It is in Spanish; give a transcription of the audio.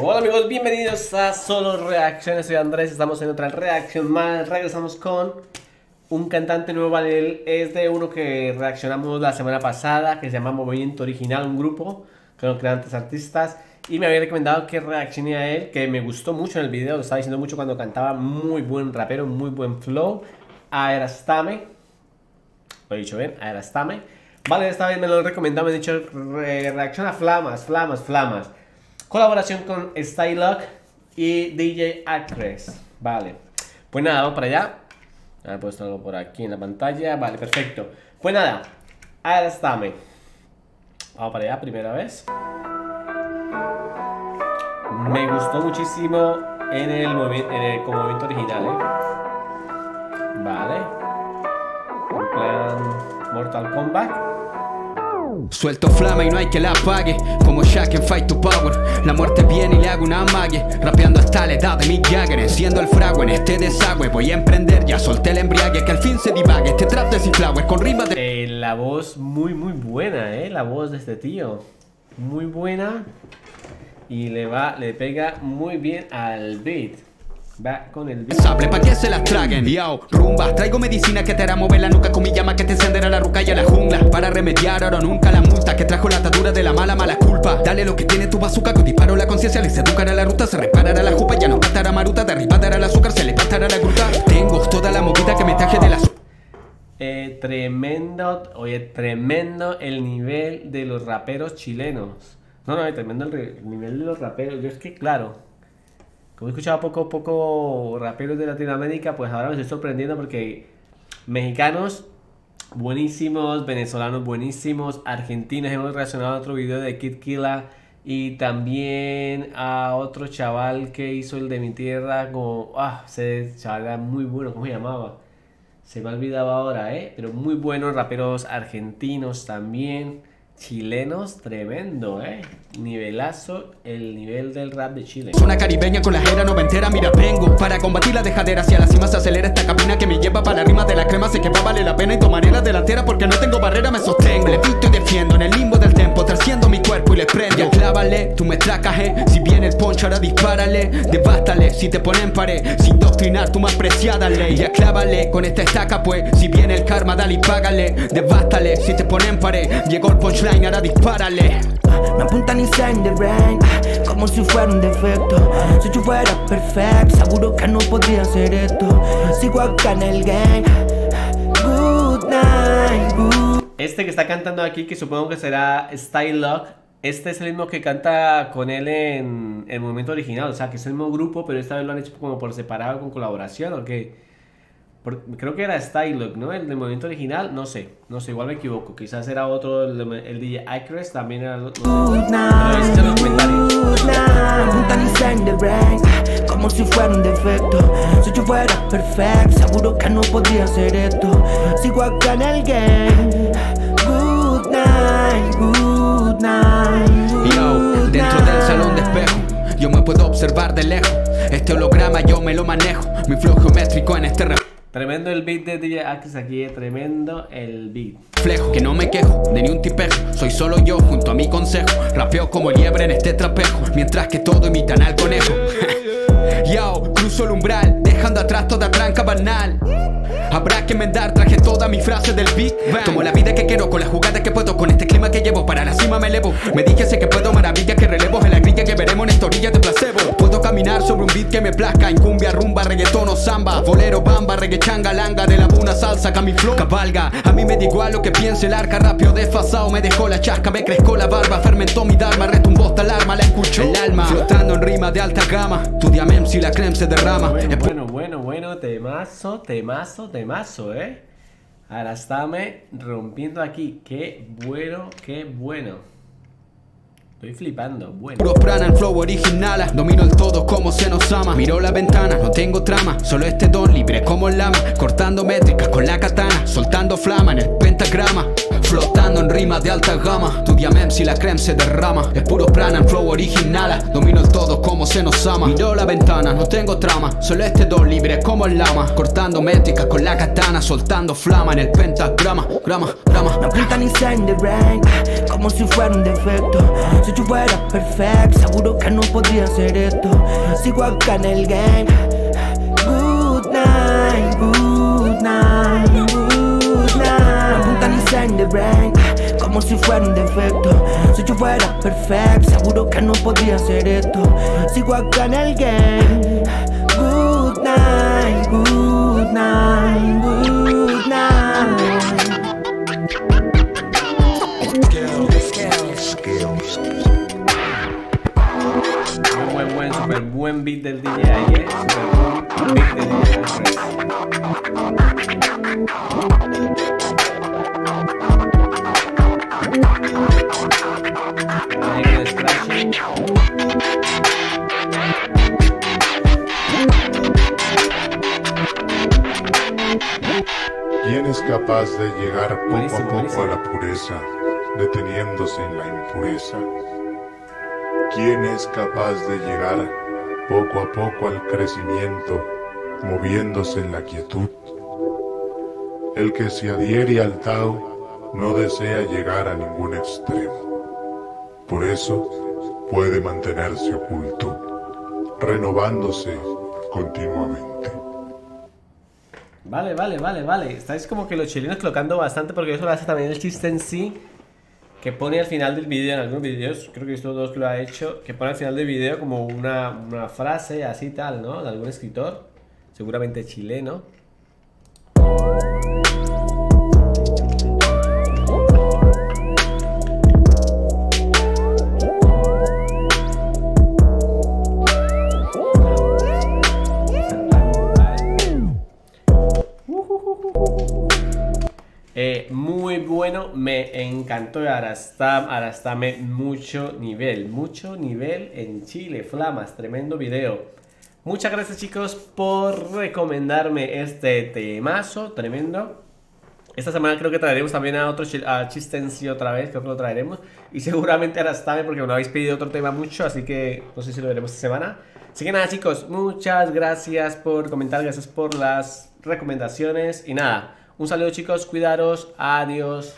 Hola amigos, bienvenidos a Solo Reacciones, soy Andrés, estamos en otra reacción más, regresamos con un cantante nuevo, ¿vale? es de uno que reaccionamos la semana pasada, que se llama Movimiento Original, un grupo con creantes artistas, y me había recomendado que reaccione a él, que me gustó mucho en el video, lo estaba diciendo mucho cuando cantaba, muy buen rapero, muy buen flow, Aerastame, lo he dicho bien, Aerastame, vale, esta vez me lo he recomendado, me han dicho reacciona a Flamas, Flamas, Flamas, Colaboración con Stylock y DJ Acres. Vale. Pues nada, vamos para allá. He puesto algo por aquí en la pantalla. Vale, perfecto. Pues nada, ahora estamos. Vamos para allá, primera vez. Me gustó muchísimo en el, en el como movimiento original, ¿eh? Vale. En plan Mortal Kombat. Suelto flama y no hay que la apague. Como Shaq en Fight to Power. La muerte viene y le hago una mague. Rapeando hasta la edad de mi Jagger. Enciendo el frago en este desagüe. Voy a emprender, ya solté el embriague. Que al fin se divague. Este trap de Flower con rima de... Eh, la voz muy muy buena, eh. La voz de este tío. Muy buena. Y le va, le pega muy bien al beat. Va con el Sable pa' que se las traguen. Yo, rumba Traigo medicina que te hará mover la nuca Con mi llama que te Para remediar ahora nunca la multa Que trajo la atadura de la mala mala culpa Dale lo que tiene tu bazooka Con disparo la conciencia Le se educará la ruta Se reparará la jupa Ya no matará maruta Derribará el azúcar Se le pasará la gruta Tengo toda la movida que me traje de la eh, tremendo, oye, tremendo el nivel de los raperos chilenos. No, no, tremendo el nivel de los raperos. Yo es que, claro, como he escuchado poco poco raperos de Latinoamérica, pues ahora me estoy sorprendiendo porque mexicanos buenísimos, venezolanos buenísimos, argentinos, hemos reaccionado a otro video de Kid Killa y también a otro chaval que hizo el de mi tierra, como, ah, ese chaval era muy bueno, ¿cómo se llamaba? Se me ha olvidado ahora, ¿eh? Pero muy buenos raperos argentinos también chilenos tremendo, eh. Nivelazo, el nivel del rap de Chile. Una caribeña con la jera noventera, mira, vengo para combatir la dejadera. Hacia la cima se acelera esta cabina que me lleva para arriba de la crema. Sé que va vale la pena y tomaré la delantera porque no tengo barrera, me sostengo. Le pito y defiendo en el limbo Ya clávale, tú me tracaje. Si viene el poncho, ahora dispárale. Devástale, si te ponen pared, sin doctrinar tu más preciada ley. Ya clávale con esta estaca, pues. Si viene el karma, dale y págale. Devástale, si te ponen pared. Llegó el poncho ahora dispárale. Me apuntan send the rain, como si fuera un defecto. Si yo fuera perfecto, seguro que no podría hacer esto. Sigo acá en el game. Good night, good. Este que está cantando aquí, que supongo que será Style Lock, este es el mismo que canta con él en el movimiento original, o sea, que es el mismo grupo, pero esta vez lo han hecho como por separado con colaboración, ¿o qué? creo que era Stylock, ¿no? El del movimiento original, no sé, no sé, igual me equivoco. Quizás era otro, el, el DJ Icres también era otro. No sé. los comentarios. Como si fuera un defecto. Si yo fuera perfecto, seguro que no podría hacer esto. Sigo acá en el game. Good night, good night. Yo, dentro del salón de espejo, yo me puedo observar de lejos. Este holograma yo me lo manejo. Mi flow geométrico en este rap. Tremendo el beat de DJ Axis aquí, tremendo el beat. Flejo, que no me quejo de ni un tipejo. Soy solo yo junto a mi consejo. Rapeo como liebre en este trapejo. Mientras que todo imitan al conejo. Yo, cruzo el umbral, dejando atrás toda tranca banal. Habrá que enmendar, traje toda mi frase del beat. Tomo la vida que quiero con la jugada que puedo, con este clima que llevo. Para la cima me elevo. Me dije sé que puedo, maravilla que relevo en la grilla que veremos en esta orilla de placebo. Puedo caminar sobre un beat que me plazca. En cumbia, rumba, reggaetón o samba. Bolero, bamba, reggae, changa, langa. De la buna, salsa, camiflo, cabalga. A mí me da igual lo que piense el arca. Rápido, desfasado, me dejó la chasca. Me crezco la barba, fermentó mi dharma. Retumbó esta alarma, la escuchó. El alma, flotando en rima de alta gama. Tu diamem si la creme se derrama. Bueno, bueno, bueno, temazo, temazo, temazo, eh. Ahora estáme rompiendo aquí. Qué bueno, qué bueno. Estoy flipando, bueno. Puro prana, el flow original. Domino el todo como se nos ama. Miro la ventana, no tengo trama. Solo este don libre como el lama. Cortando métricas con la katana. Soltando flama en el pentagrama. Rimas de alta gama. Tu diamem si la creme se derrama. Es puro prana, flow original. Domino el todo como se nos ama. Miro la ventana, no tengo trama. Solo este don libre como el lama. Cortando métricas con la katana. Soltando flama en el pentagrama. Grama, grama. Me apuntan y rain como si fuera un defecto. Si yo fuera perfecto, seguro que no podría hacer esto. Sigo acá en el game. Good night, good si fuera un defecto. Si yo fuera perfecto, seguro que no podría hacer esto. Sigo acá en el game. Good night, good night, good night. Buen, buen, buen, super buen beat. Super buen beat del DJ capaz de llegar poco Buenísimo, a poco buenísimo. a la pureza, deteniéndose en la impureza? ¿Quién es capaz de llegar poco a poco al crecimiento, moviéndose en la quietud? El que se adhiere al Tao no desea llegar a ningún extremo. Por eso puede mantenerse oculto, renovándose continuamente. Vale, vale, vale, vale. Estáis como que los chilenos colocando bastante porque eso lo hace también el chiste en sí. Que pone al final del vídeo, en algunos vídeos, creo que visto dos lo ha hecho, que pone al final del vídeo como una, una frase así tal, ¿no? De algún escritor, seguramente chileno. Me encantó Arastam, Arastame, mucho nivel, mucho nivel en Chile, Flamas, tremendo video. Muchas gracias chicos por recomendarme este temazo, tremendo. Esta semana creo que traeremos también a otro a Chistensi otra vez, creo que lo traeremos. Y seguramente Arastame porque me lo habéis pedido otro tema mucho, así que no sé si lo veremos esta semana. Así que nada chicos, muchas gracias por comentar, gracias por las recomendaciones y nada. Un saludo chicos, cuidaros, adiós.